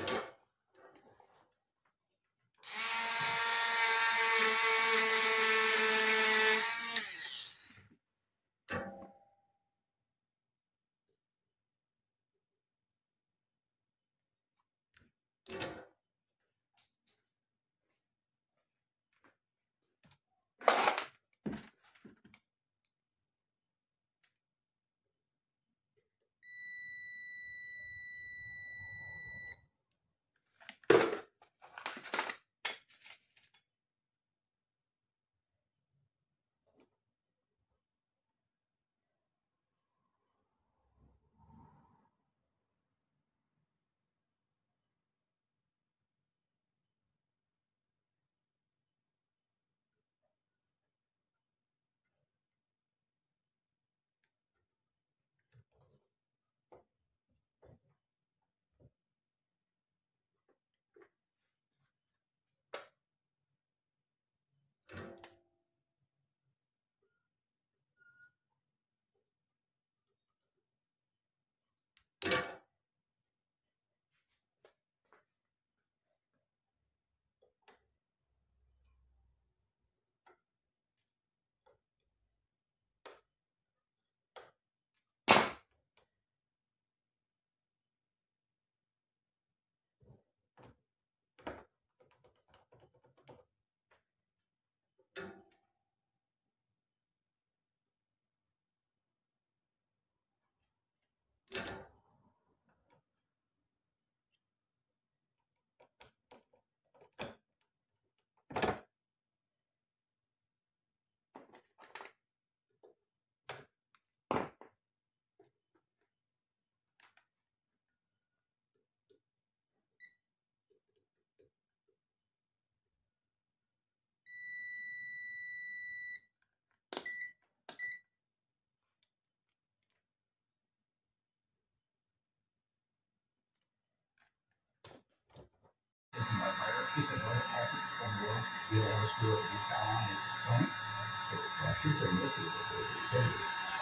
you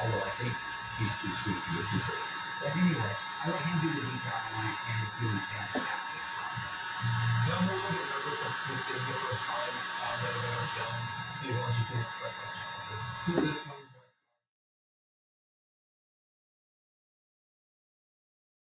although I think he's too sweet to be too But anyway, I let him do the detail line and it's doing fantastic. No, we're looking at the first time, uh, that done, you know, once you can express that. So this